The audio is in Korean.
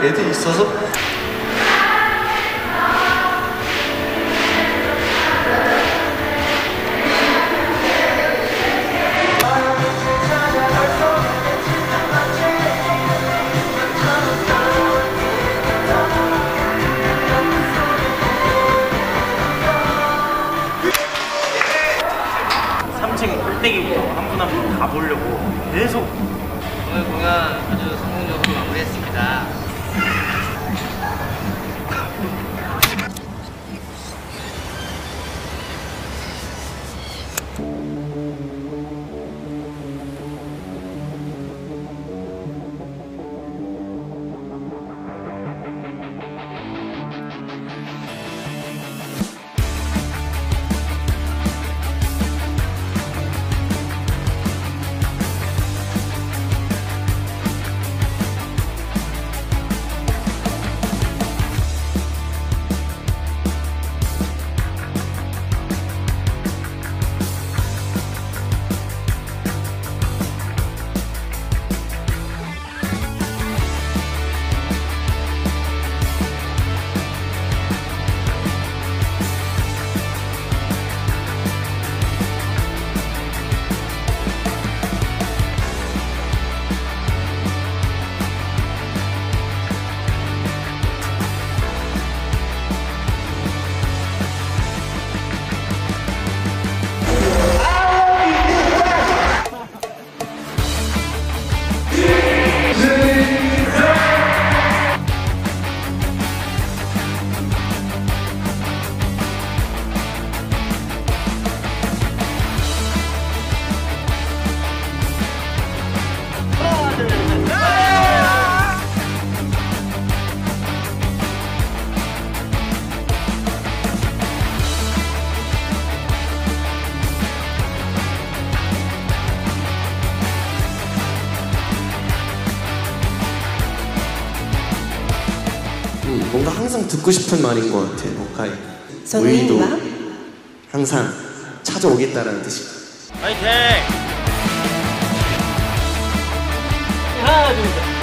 애들이 있어서 삼층 꼭대기부터 한분한분 가보려고 계속 오늘 공연 아주 성공적으로 마무리했습니다. 뭔가 항상 듣고 싶은 말인 것 같아 오카이 선생님과 우리도 항상 찾아오겠다라는 뜻이. 파이팅! 하나 둘 셋